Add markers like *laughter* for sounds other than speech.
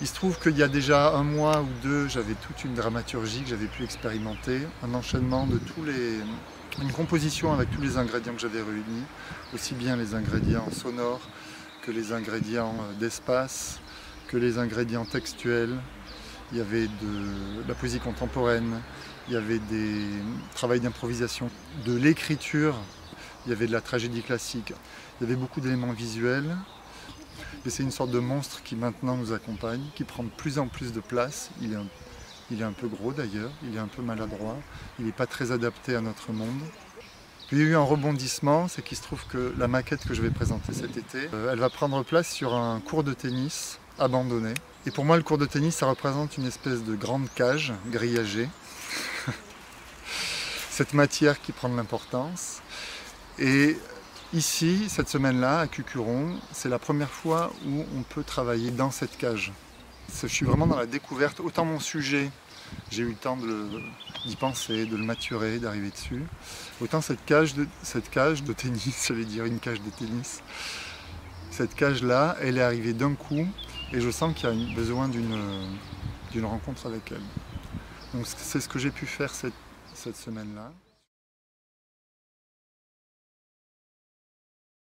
Il se trouve qu'il y a déjà un mois ou deux, j'avais toute une dramaturgie que j'avais pu expérimenter, un enchaînement de tous les, une composition avec tous les ingrédients que j'avais réunis, aussi bien les ingrédients sonores que les ingrédients d'espace, que les ingrédients textuels. Il y avait de la poésie contemporaine, il y avait des travaux d'improvisation, de l'écriture, il y avait de la tragédie classique, il y avait beaucoup d'éléments visuels. Et c'est une sorte de monstre qui maintenant nous accompagne, qui prend de plus en plus de place. Il est un, il est un peu gros d'ailleurs, il est un peu maladroit, il n'est pas très adapté à notre monde. Puis il y a eu un rebondissement, c'est qu'il se trouve que la maquette que je vais présenter cet été, euh, elle va prendre place sur un cours de tennis abandonné. Et pour moi, le cours de tennis, ça représente une espèce de grande cage grillagée. *laughs* Cette matière qui prend de l'importance. Et Ici, cette semaine-là, à Cucuron, c'est la première fois où on peut travailler dans cette cage. Je suis vraiment dans la découverte. Autant mon sujet, j'ai eu le temps d'y penser, de le maturer, d'arriver dessus. Autant cette cage de, cette cage de tennis, *laughs* dire une cage de tennis, cette cage-là, elle est arrivée d'un coup et je sens qu'il y a besoin d'une rencontre avec elle. Donc c'est ce que j'ai pu faire cette semaine-là.